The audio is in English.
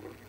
forward.